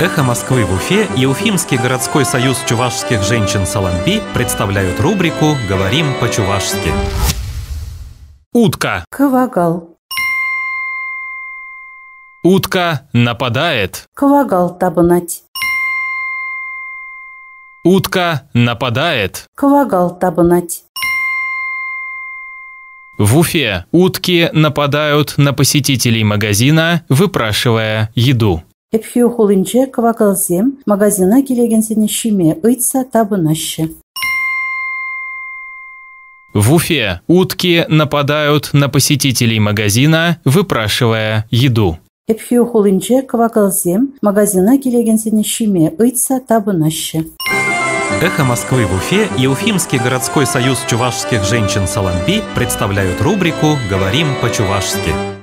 «Эхо Москвы» в Уфе и Уфимский городской союз чувашских женщин «Саламби» представляют рубрику «Говорим по-чувашски». Утка. Кывагал. Утка нападает. Кывагал табынать. Утка нападает. Кывагал табынать. В Уфе утки нападают на посетителей магазина, выпрашивая еду. Эпхио хулынче кывагалзем магазина келегенсене шиме ыйтса табынаще. В Уфе утки нападают на посетителей магазина, выпрашивая еду. Эпхио хулынче кывагалзем магазина келегенсене шиме ыйтса табынаще. «Эхо Москвы» в Уфе и Уфимский городской союз чувашских женщин «Саламби» представляют рубрику «Говорим по-чувашски».